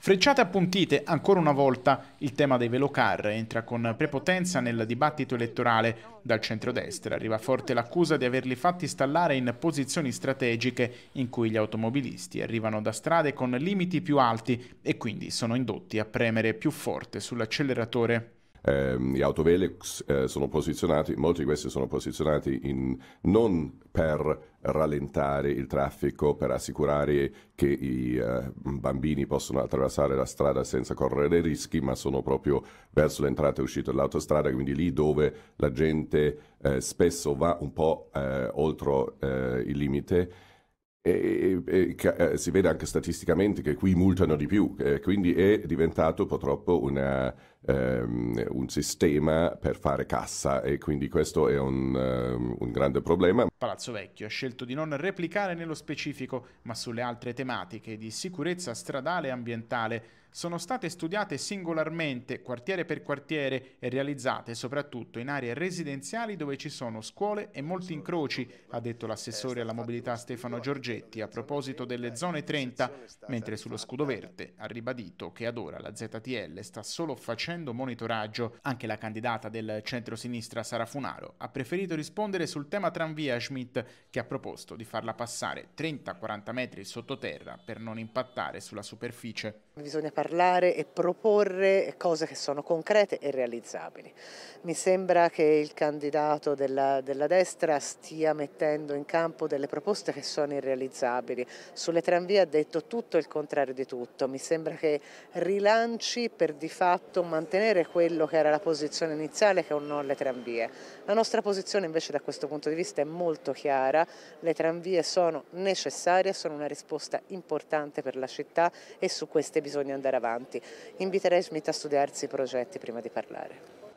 Frecciate appuntite, ancora una volta il tema dei velocar entra con prepotenza nel dibattito elettorale. Dal centrodestra arriva forte l'accusa di averli fatti installare in posizioni strategiche in cui gli automobilisti arrivano da strade con limiti più alti e quindi sono indotti a premere più forte sull'acceleratore eh, gli autovelox eh, sono posizionati, molti di questi sono posizionati in, non per rallentare il traffico, per assicurare che i eh, bambini possono attraversare la strada senza correre rischi, ma sono proprio verso l'entrata e uscita dell'autostrada, quindi lì dove la gente eh, spesso va un po' eh, oltre eh, il limite e, e, e, eh, si vede anche statisticamente che qui multano di più, eh, quindi è diventato purtroppo una, um, un sistema per fare cassa e quindi questo è un, um, un, grande problema. Palazzo Vecchio ha scelto di non replicare nello specifico, ma sulle altre tematiche di sicurezza stradale e ambientale sono state studiate singolarmente, quartiere per quartiere, e realizzate soprattutto in aree residenziali dove ci sono scuole e molti incroci, ha detto l'assessore alla mobilità Stefano Giorgetti a proposito delle zone 30, mentre sullo scudo verde ha ribadito che ad ora la ZTL sta solo facendo monitoraggio. Anche la candidata del centro-sinistra Sara Funaro ha preferito rispondere sul tema tranvia Schmidt che ha proposto di farla passare 30-40 metri sottoterra per non impattare sulla superficie. Bisogna parlare e proporre cose che sono concrete e realizzabili. Mi sembra che il candidato della, della destra stia mettendo in campo delle proposte che sono irrealizzabili. Sulle tranvie ha detto tutto il contrario di tutto. Mi sembra che rilanci per di fatto mantenere quello che era la posizione iniziale che è un no alle tranvie. La nostra posizione invece da questo punto di vista è molto chiara. Le tranvie sono necessarie, sono una risposta importante per la città e su queste bisogna andare avanti. Inviterei Smith a studiarsi i progetti prima di parlare.